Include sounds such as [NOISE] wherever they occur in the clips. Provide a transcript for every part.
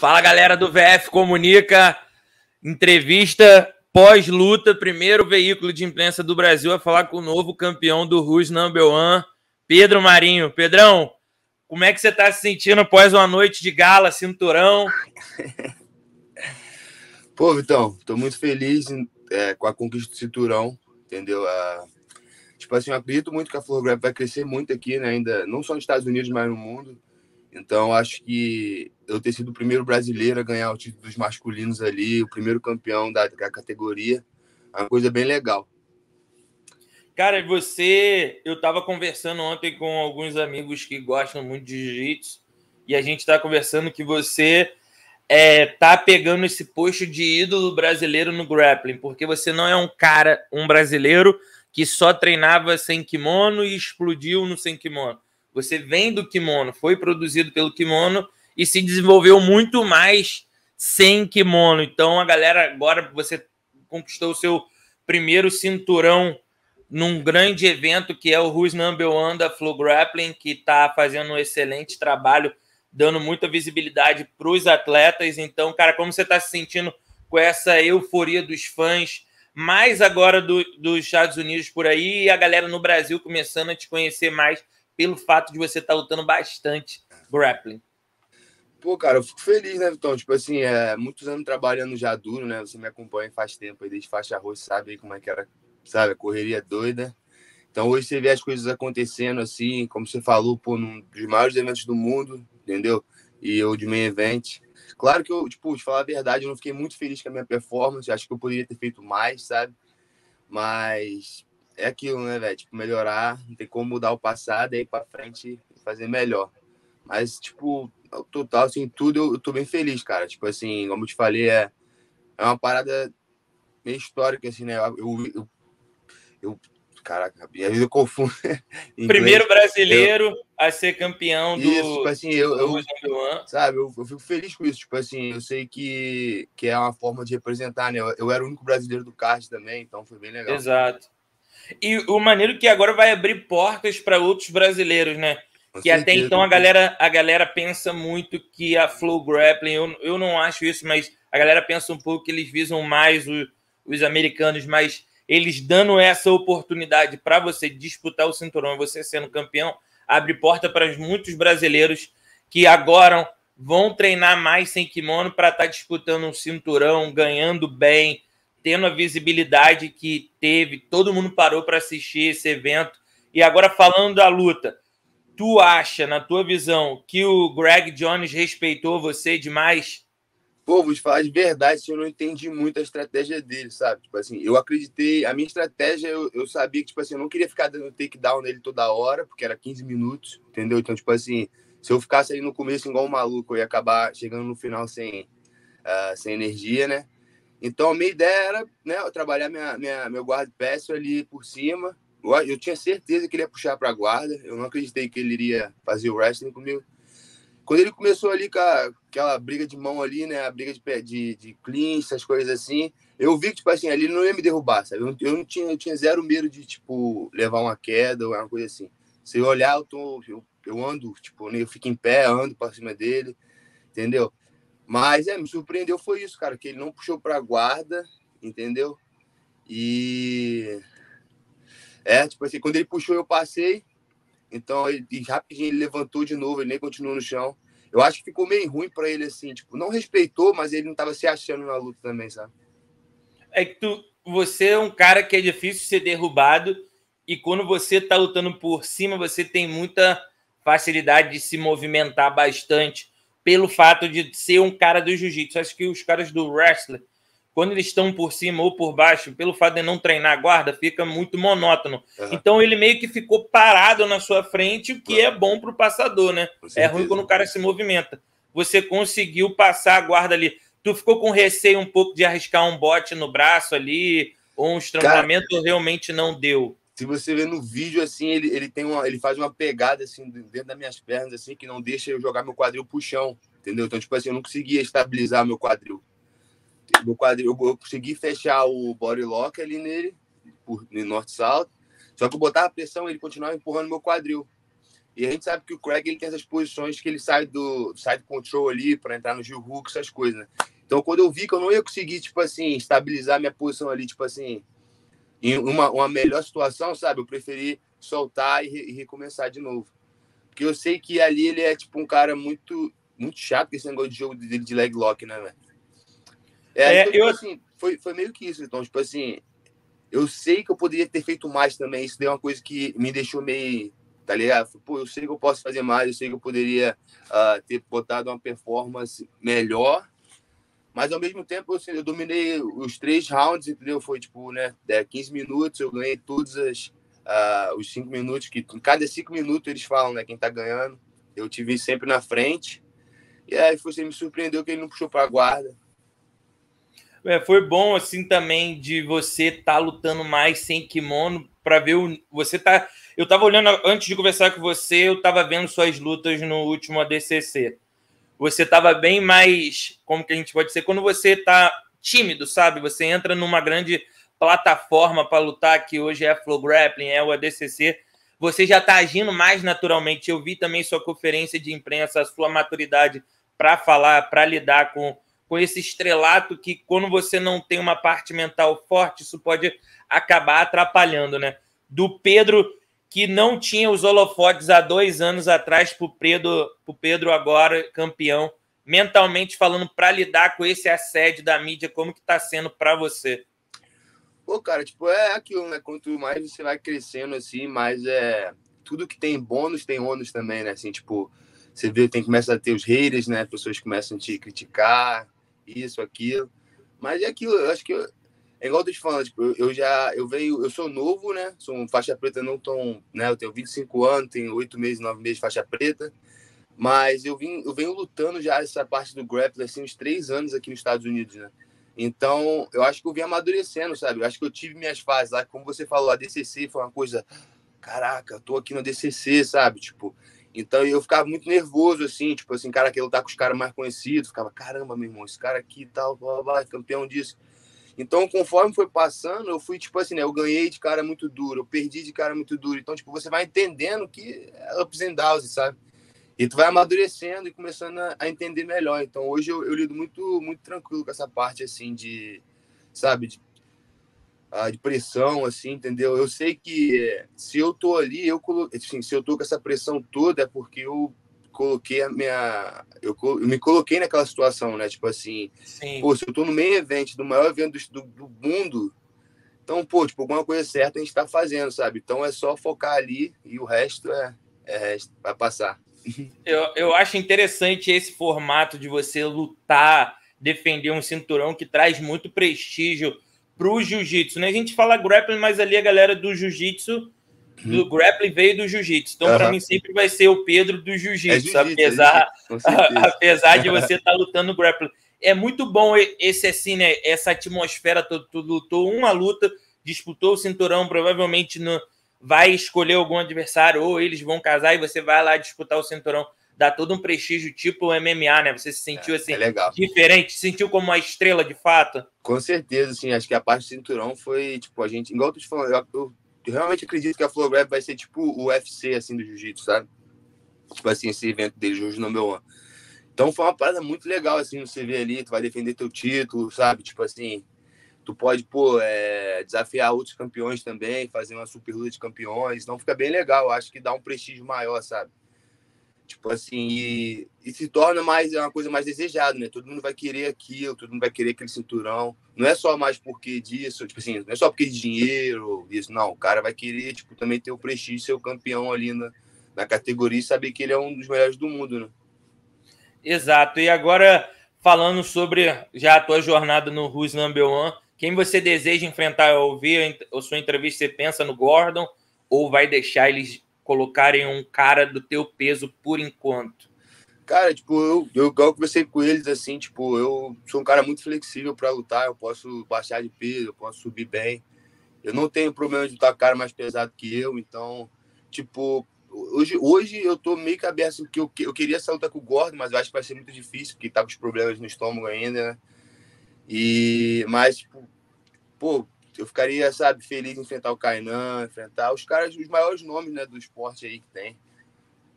Fala galera do VF Comunica, entrevista pós-luta, primeiro veículo de imprensa do Brasil a falar com o novo campeão do Rus Number One, Pedro Marinho. Pedrão, como é que você está se sentindo após uma noite de gala, cinturão? [LAUGHS] Pô, Vitão, tô muito feliz é, com a conquista do cinturão, entendeu? Tipo assim, eu acredito muito que a Flow Grab vai crescer muito aqui, né? Ainda, não só nos Estados Unidos, mas no mundo. Então, acho que eu ter sido o primeiro brasileiro a ganhar o título dos masculinos ali, o primeiro campeão da, da categoria, é uma coisa bem legal. Cara, você. Eu estava conversando ontem com alguns amigos que gostam muito de jiu-jitsu e a gente está conversando que você é, tá pegando esse posto de ídolo brasileiro no grappling, porque você não é um cara, um brasileiro que só treinava sem kimono e explodiu no sem kimono. Você vem do kimono, foi produzido pelo kimono e se desenvolveu muito mais sem kimono. Então a galera agora você conquistou o seu primeiro cinturão num grande evento que é o Who's Number One da Flow Grappling, que está fazendo um excelente trabalho, dando muita visibilidade para os atletas. Então, cara, como você está se sentindo com essa euforia dos fãs, mais agora do, dos Estados Unidos por aí e a galera no Brasil começando a te conhecer mais pelo fato de você estar tá lutando bastante grappling? Pô, cara, eu fico feliz, né, Vitão? Tipo assim, é, muitos anos trabalhando já duro, né? Você me acompanha faz tempo aí, desde faixa arroz, sabe aí como é que era, sabe? A correria doida. Então hoje você vê as coisas acontecendo assim, como você falou, pô, num dos maiores eventos do mundo, entendeu? E eu de main event. Claro que eu, tipo, de falar a verdade, eu não fiquei muito feliz com a minha performance, acho que eu poderia ter feito mais, sabe? Mas é aquilo, né, velho? Tipo, melhorar, não tem como mudar o passado e ir pra frente e fazer melhor. Mas, tipo, total, assim, tudo eu, eu tô bem feliz, cara. Tipo, assim, como eu te falei, é, é uma parada meio histórica, assim, né? Eu, eu, eu caraca, às vezes eu confundo. Primeiro brasileiro eu, a ser campeão do. Isso, tipo assim, eu, eu sabe, eu, eu, fico feliz com isso. Tipo assim, eu sei que, que é uma forma de representar, né? Eu, eu era o único brasileiro do kart também, então foi bem legal. Exato. E o maneiro que agora vai abrir portas para outros brasileiros, né? Com que certeza. até então a galera, a galera pensa muito que a Flow Grappling, eu, eu não acho isso, mas a galera pensa um pouco que eles visam mais o, os americanos, mas eles dando essa oportunidade para você disputar o cinturão, você sendo campeão, abre porta para muitos brasileiros que agora vão treinar mais sem kimono para estar tá disputando um cinturão, ganhando bem, tendo a visibilidade que teve, todo mundo parou para assistir esse evento. E agora falando da luta, tu acha, na tua visão, que o Greg Jones respeitou você demais? Pô, vou te falar de verdade, eu não entendi muito a estratégia dele, sabe? Tipo assim, eu acreditei, a minha estratégia, eu, eu sabia que, tipo assim, eu não queria ficar dando takedown nele toda hora, porque era 15 minutos, entendeu? Então, tipo assim, se eu ficasse aí no começo igual um maluco, eu ia acabar chegando no final sem, uh, sem energia, né? Então, a minha ideia era né, trabalhar minha, minha, meu guarda peço ali por cima. Eu, eu, tinha certeza que ele ia puxar para a guarda. Eu não acreditei que ele iria fazer o wrestling comigo. Quando ele começou ali com a, aquela briga de mão ali, né? A briga de, de, de clinch, essas coisas assim. Eu vi que, tipo assim, ali ele não ia me derrubar, sabe? Eu, eu, não tinha, eu tinha zero medo de, tipo, levar uma queda ou alguma coisa assim. Se eu olhar, eu, tô, eu, eu ando, tipo, eu fico em pé, ando para cima dele, entendeu? Mas é, me surpreendeu foi isso, cara, que ele não puxou para guarda, entendeu? E é, tipo assim, quando ele puxou eu passei, então ele rapidinho ele levantou de novo, ele nem continuou no chão. Eu acho que ficou meio ruim para ele assim, tipo, não respeitou, mas ele não tava se achando na luta também, sabe? É que tu, você é um cara que é difícil ser derrubado e quando você tá lutando por cima, você tem muita facilidade de se movimentar bastante pelo fato de ser um cara do jiu-jitsu. Acho que os caras do wrestling, quando eles estão por cima ou por baixo, pelo fato de não treinar a guarda, fica muito monótono. Uhum. Então ele meio que ficou parado na sua frente, o que uhum. é bom para o passador, né? É ruim quando o cara se movimenta. Você conseguiu passar a guarda ali. Tu ficou com receio um pouco de arriscar um bote no braço ali, ou um estrangulamento, cara... realmente não deu? Se você ver no vídeo, assim, ele, ele tem uma, ele faz uma pegada, assim, dentro das minhas pernas, assim, que não deixa eu jogar meu quadril pro chão, entendeu? Então, tipo assim, eu não conseguia estabilizar meu quadril. Meu quadril, eu, eu consegui fechar o body lock ali nele, por, no norte-south, só que eu botava pressão, ele continuava empurrando meu quadril. E a gente sabe que o Craig ele tem essas posições que ele sai do side control ali para entrar no Gil Hook, essas coisas, né? Então, quando eu vi que eu não ia conseguir, tipo assim, estabilizar minha posição ali, tipo assim, em uma, uma melhor situação, sabe? Eu preferi soltar e, e recomeçar de novo. Porque eu sei que ali ele é, tipo, um cara muito, muito chato com esse negócio de jogo dele de leg lock, né, velho? É, é, então, tipo eu... assim, foi, foi meio que isso. Então, tipo assim, eu sei que eu poderia ter feito mais também. Isso deu uma coisa que me deixou meio tá ligado? Pô, eu sei que eu posso fazer mais, eu sei que eu poderia uh, ter botado uma performance melhor, mas ao mesmo tempo assim, eu dominei os três rounds, entendeu? Foi tipo, né, 15 minutos, eu ganhei todos as, uh, os cinco minutos, que em cada cinco minutos eles falam, né, quem tá ganhando. Eu tive sempre na frente, e aí você me surpreendeu que ele não puxou para guarda. É, foi bom assim também de você estar tá lutando mais sem kimono para ver o você tá eu estava olhando, antes de conversar com você, eu estava vendo suas lutas no último ADCC. Você estava bem mais, como que a gente pode dizer, quando você está tímido, sabe? Você entra numa grande plataforma para lutar, que hoje é a Flow Grappling, é o ADCC, você já está agindo mais naturalmente. Eu vi também sua conferência de imprensa, a sua maturidade para falar, para lidar com, com esse estrelato que, quando você não tem uma parte mental forte, isso pode acabar atrapalhando, né? Do Pedro que não tinha os holofotes há dois anos atrás para o Pedro, Pedro agora campeão, mentalmente falando, para lidar com esse assédio da mídia, como que está sendo para você? Pô, cara, tipo, é aquilo, né? Quanto mais você vai crescendo, assim, mais é... Tudo que tem bônus tem ônus também, né? Assim, tipo, você vê, tem, começa a ter os haters, né? Pessoas começam a te criticar, isso, aquilo. Mas é aquilo, eu acho que é igual eu tô te falando, tipo, eu, eu já, eu venho, eu sou novo, né? Sou um faixa preta não tão, né? Eu tenho 25 anos, tenho 8 meses, 9 meses de faixa preta. Mas eu, vim, eu venho lutando já essa parte do grappling, assim, uns três anos aqui nos Estados Unidos, né? Então, eu acho que eu vim amadurecendo, sabe? Eu acho que eu tive minhas fases lá, como você falou, a DCC foi uma coisa, caraca, eu tô aqui no DCC, sabe? Tipo, então eu ficava muito nervoso, assim, tipo assim, cara, que lutar com os caras mais conhecidos, ficava, caramba, meu irmão, esse cara aqui tal, blá, blá, blá, campeão disso. Então, conforme foi passando, eu fui, tipo assim, né? Eu ganhei de cara muito duro, eu perdi de cara muito duro. Então, tipo, você vai entendendo que é ups and downs, sabe? E tu vai amadurecendo e começando a, a entender melhor. Então, hoje eu, eu, lido muito, muito tranquilo com essa parte, assim, de, sabe, de, uh, de pressão, assim, entendeu? Eu sei que se eu tô ali, eu assim, se eu tô com essa pressão toda, é porque eu coloquei a minha. Eu, eu, me coloquei naquela situação, né? Tipo assim, Sim. pô, se eu tô no meio evento, do maior evento do, do mundo, então, pô, tipo, alguma coisa certa a gente tá fazendo, sabe? Então é só focar ali e o resto é, é vai passar. [LAUGHS] Eu, eu acho interessante esse formato de você lutar, defender um cinturão que traz muito prestígio para o jiu-jitsu. Né? A gente fala grappling, mas ali a galera do jiu-jitsu do grappling veio do jiu-jitsu. Então, uhum. para mim, sempre vai ser o Pedro do jiu-jitsu, é apesar, é [LAUGHS] apesar de você estar tá lutando no grappling. É muito bom esse assim, né? Essa atmosfera. Tu, tu lutou uma luta, disputou o cinturão, provavelmente no, vai escolher algum adversário, ou eles vão casar e você vai lá disputar o cinturão. Dá todo um prestígio, tipo o MMA, né? Você se sentiu é, assim, é diferente, se sentiu como uma estrela de fato? Com certeza, sim. Acho que a parte do cinturão foi, tipo, a gente, igual eu tô te falando, eu, eu eu realmente acredito que a Flow Grab vai ser tipo o UFC, assim, do jiu-jitsu, sabe? Tipo assim, esse evento dele, hoje no meu ano. Então foi uma parada muito legal, assim, você vê ali, tu vai defender teu título, sabe? Tipo assim, tu pode, pô, é, desafiar outros campeões também, fazer uma super luta de campeões, então fica bem legal, acho que dá um prestígio maior, sabe? Tipo assim, e, e, se torna mais é uma coisa mais desejada, né? Todo mundo vai querer aquilo, todo mundo vai querer aquele cinturão. Não é só mais porque disso, tipo assim, não é só porque de dinheiro, isso, não. O cara vai querer, tipo, também ter o prestígio, ser o campeão ali na, na categoria e saber que ele é um dos melhores do mundo, né? Exato. E agora, falando sobre já a tua jornada no Who's Number One, quem você deseja enfrentar ao ouvir a sua entrevista, você pensa no Gordon ou vai deixar eles colocarem um cara do teu peso por enquanto? Cara, tipo, eu, eu, eu conversei com eles assim, tipo, eu sou um cara muito flexível para lutar, eu posso baixar de peso, eu posso subir bem. Eu não tenho problema de lutar cara mais pesado que eu, então, tipo, hoje, hoje eu tô meio que aberto, assim, eu, eu queria essa luta com o Gordo, mas eu acho que vai ser muito difícil, porque tá com os problemas no estômago ainda, né? E, mas, tipo, pô, eu ficaria, sabe, feliz em enfrentar o Kainan, enfrentar os caras, os maiores nomes né, do esporte aí que tem.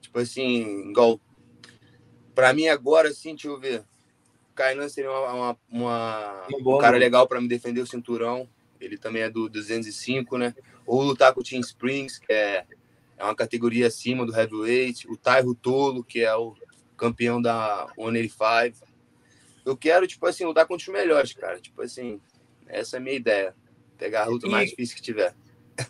Tipo assim, igual. Pra mim agora, assim, deixa eu ver. O Kainan seria uma, uma, uma um cara legal para me defender o cinturão. Ele também é do 205, né? Ou lutar com o Team Springs, que é, é uma categoria acima do heavyweight. O Tairo Tolo, que é o campeão da 185. Eu quero, tipo assim, lutar contra os melhores, cara. Tipo assim, essa é a minha ideia. Pegar a luta e... mais difícil que tiver.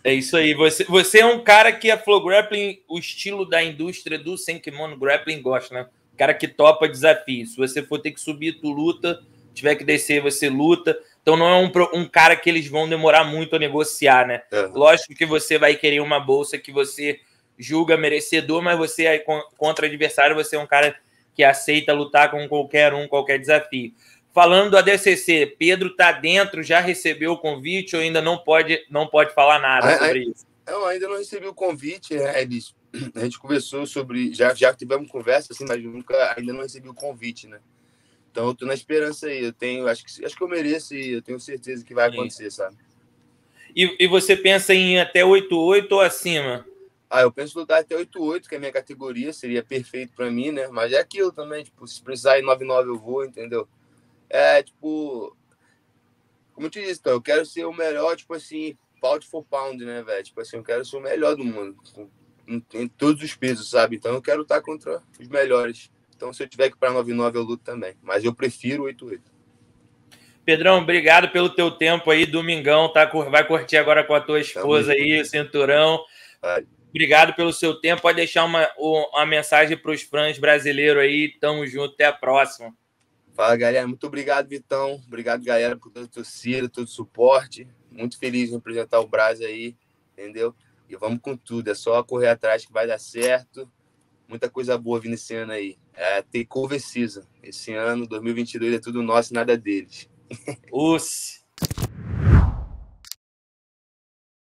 É isso aí. Você, você é um cara que a Flow Grappling, o estilo da indústria do Senkimono Grappling gosta, né? Cara que topa desafio. Se você for ter que subir, tu luta. Tiver que descer, você luta. Então não é um, um cara que eles vão demorar muito a negociar, né? É. Lógico que você vai querer uma bolsa que você julga merecedor, mas você é contra adversário, você é um cara que aceita lutar com qualquer um, qualquer desafio. Falando do ADCC, Pedro está dentro, já recebeu o convite ou ainda não pode, não pode falar nada sobre isso? Eu ainda não recebi o convite, né? A gente conversou sobre, já, já tivemos conversa, assim, mas nunca, ainda não recebi o convite, né? Então eu tô na esperança aí, eu tenho, acho que, acho que eu mereço e eu tenho certeza que vai acontecer, sabe? E, e você pensa em até 8-8 ou acima? Ah, eu penso lutar até 8-8, que é a minha categoria, seria perfeito para mim, né? Mas é aquilo também, tipo, se precisar ir 9-9 eu vou, entendeu? É, tipo, como eu te disse, então, eu quero ser o melhor, tipo assim, pound for pound, né, velho? Tipo assim, eu quero ser o melhor do mundo, em, em, todos os pesos, sabe? Então eu quero estar contra os melhores. Então se eu tiver que ir para 9-9 eu luto também, mas eu prefiro 8-8. Pedrão, obrigado pelo teu tempo aí, domingão, tá? Vai curtir agora com a tua esposa aí, o cinturão. Obrigado pelo seu tempo. Pode deixar uma, uma mensagem para os fãs brasileiros aí. Tamo junto, até a próxima. Fala, galera. Muito obrigado, Vitão. Obrigado, galera, por toda a torcida, todo o suporte. Muito feliz em representar o Brasil aí, entendeu? E vamos com tudo. É só correr atrás que vai dar certo. Muita coisa boa vindo esse ano aí. É Takeover Season. Esse ano, 2022, é tudo nosso, nada deles. [LAUGHS] Usse.